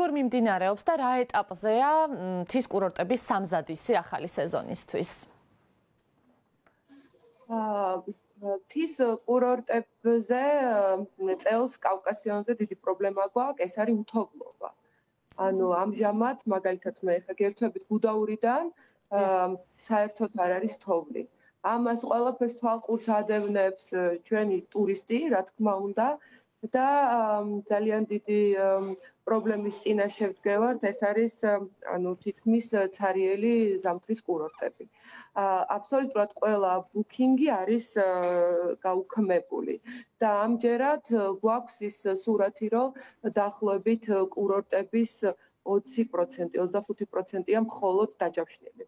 როგორ მიმდინარეობს და რა ეტაპზეა მთის კურორტების სამზადისი ახალი სეზონისთვის? აა მთის კურორტებზე წელს კავკასიონზე დიდი პრობლემა გვაქვს, ეს არის უთოვლობა. ანუ ამჟამად მაგალითად მე ხა გერთვებით გუდაურიდან საერთოდ არ არის თოვლი. ამას ყველაფერს თვალყურს ადევნებს ჩვენი ტურისტი, რა თქმა უნდა. და ძალიან დიდი პრობლემის წინაშე ვდგევართ, ეს არის ანუ თითქმის ცარიელი ზამთრის კურორტები. აბსოლუტურად ყველა ბუკინგი არის გაუქმებული და ამჯერად გვაქვს ის სურათი, რომ დაახლოებით კურორტების 20%, 25%-ია მხოლოდ დაჯავშნილი.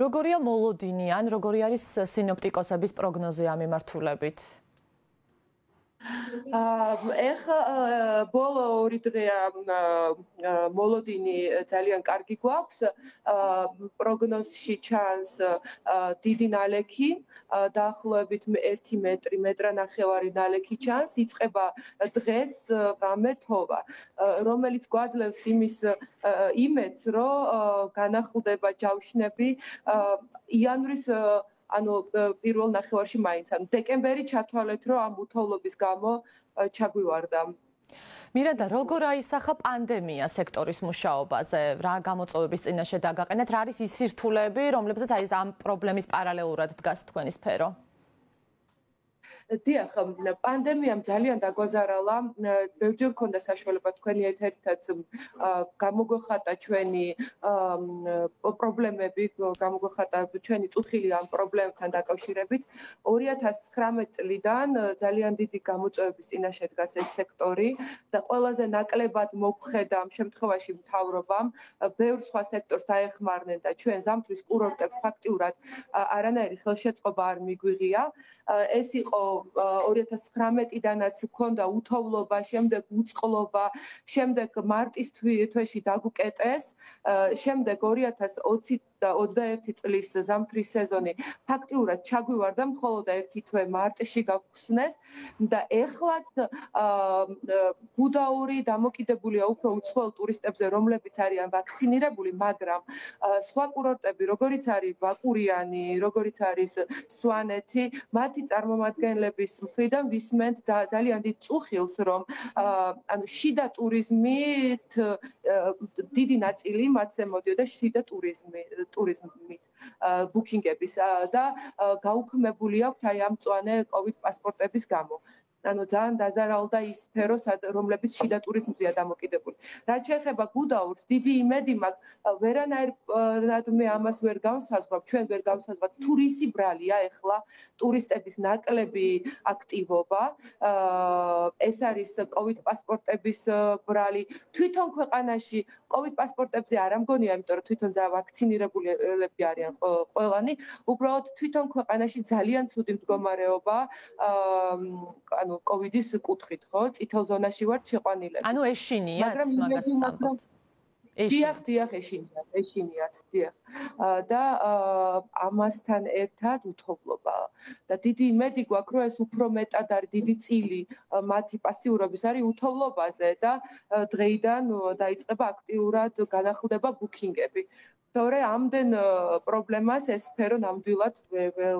როგორია მოლოდინი ან როგორი არის სინოპტიკოსების პროგნოზი ამ მიმართულებით? ეხა ბოლო ორი დღეა მოლოდინი ძალიან კარგი გვაქვს. პროგნოზში ჩანს დიდი ნალექი, დაახლოებით 1 მეტრი, მეტრა ნახევარი ნალექი ჩანს, იწება დღეს ღამე თოვა, რომელიც გვაძლევს იმის იმედს, რომ განახლდება ჯავშნები. იანვრის ანუ პირველ ნახევარში მაინც. ანუ დეკემბერი ჩათვალეთ რომ ამ უთავლობის გამო ჩაგვივარდა. მირანდა როგორ აისახა პანდემია სექტორის მუშაობაზე? რა გამოწვევების წინაშე დაგაყენეთ? რა არის ის სირთულეები რომლებსაც აი ამ პრობლემის პარალელურად დგას თქვენი სფერო დიახ, პანდემიამ ძალიან დაგვაზარალა. ბევრჯერ მქონდა საშუალება თქვენი ეთერითაც გამოგვეხატა ჩვენი პრობლემები, გამოგვეხატა ჩვენი წუხილი ამ პრობლემებთან დაკავშირებით. 2019 წლიდან ძალიან დიდი გამოწვევების წინაშე დგას ეს სექტორი და ყველაზე ნაკლებად მოგხედა ამ შემთხვევაში მთავრობამ ბევრ სხვა სექტორს დაეხმარნენ და ჩვენ ზამთრის კურორტებს ფაქტიურად არანაირი ხელშეწყობა არ მიგვიღია. ეს იყო 2019-დანაც ჰქონდა უთოვლობა, შემდეგ უწყლობა, შემდეგ მარტის თვეში დაგუკეტეს, შემდეგ 2020 და 21 წლის ზამთრის სეზონი. ფაქტიურად ჩაგვივარდა მხოლოდ ერთი თვე მარტში გაგხსნეს და ეხლაც გუდაური დამოკიდებულია უფრო უცხოელ ტურისტებზე, რომლებიც არიან ვაქცინირებული, მაგრამ სხვა კურორტები, როგორიც არის ბაკურიანი, როგორიც არის სვანეთი, მათი წარმომადგენლების მხრიდან ვისმენთ და ძალიან დიდ წუხილს, რომ ანუ შიდა ტურიზმით დიდი ნაწილი მათზე მოდიოდა შიდა ტურიზმი ტურიზმით ბუკინგების და გაუქმებული აქვს აი ამ წვანე კოვიდ პასპორტების გამო. ანუ ძალიან დაზარალდა ის სფერო, რომლებიც შიდა ტურიზმზეა დამოკიდებული. რაც შეეხება გუდაურს, დიდი იმედი მაქვს, ვერანაირად მე ამას ვერ გავსაზღვრებ, ჩვენ ვერ გავსაზღვრებ ტურისი ბრალია ეხლა ტურისტების ნაკლები აქტივობა. ეს არის კოვიდ პასპორტების ბრალი. თვითონ ქვეყანაში კოვიდ პასპორტებზე არ ამგონია, იმიტომ რომ თვითონ და ვაქცინირებულები არიან ყველანი. უბრალოდ თვითონ ქვეყანაში ძალიან ცუდი მდგომარეობა აა ანუ კოვიდის კუთხით, ხო? წითელ ზონაში ვართ შეყვანილები. ანუ ეშინიათ მაგას სამბობთ. დიახ, დიახ, ეშინიათ, ეშინიათ, დიახ. და ამასთან ერთად უთოვლობა და დიდი იმედი გვაქვს, რომ ეს უფრო მეტად არის დიდი წილი მათი პასიურობის არის უთოვლობაზე და დღეიდან დაიწყება აქტიურად განახლდება ბუკინგები. თორე ამდენ პრობლემას ეს სფერო ნამდვილად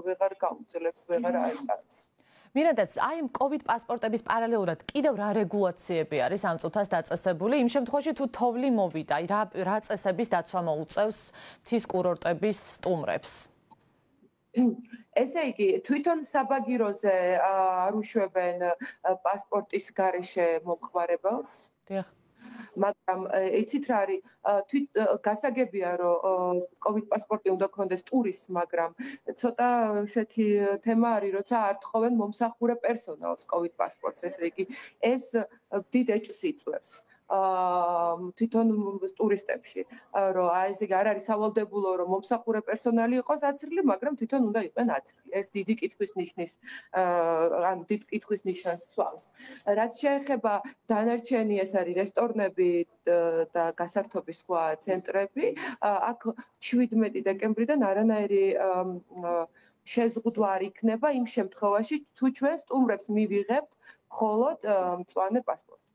ვეღარ გაუძლებს, ვეღარ აიტანს. მირადაც აი ამ კოვიდ პასპორტების პარალელურად კიდევ რა რეგულაციები არის ამ წუთას დაწესებული? იმ შემთხვევაში თუ თოვლი მოვიდა აი რა რა წესების დაცვა მოუწევს მთის კურორტების სტუმრებს? ესე იგი თვითონ საბაგიროზე არ უშვებენ პასპორტის გარეშე მომხმარებელს? დიახ მაგრამ იცით რა არის? თვით გასაგებია რომ კოვიდ პასპორტი უნდა გქონდეს ტურისტს მაგრამ ცოტა ესეთი თემა არის როცა არ თხოვენ მომსახურე პერსონალს კოვიდ პასპორტს ესე იგი ეს დიდ ეჭვს იწვევს თვითონ ტურისტებში რომ აი ესე არ არის სავალდებულო რომ მომსახურე პერსონალი იყოს აცრილი მაგრამ თვითონ უნდა იყვნენ აცრილი. ეს დიდი კითხვის ნიშნის აა ან დიდ კითხვის ნიშანს სვავს რაც შეეხება დანარჩენი ეს არის რესტორნები და გასართობის სხვა ცენტრები აქ 17 დეკემბრიდან არანაირი შეზღუდვა არ იქნება იმ შემთხვევაში თუ ჩვენ სტუმრებს მივიღებთ მხოლოდ მწვანე პასპორტი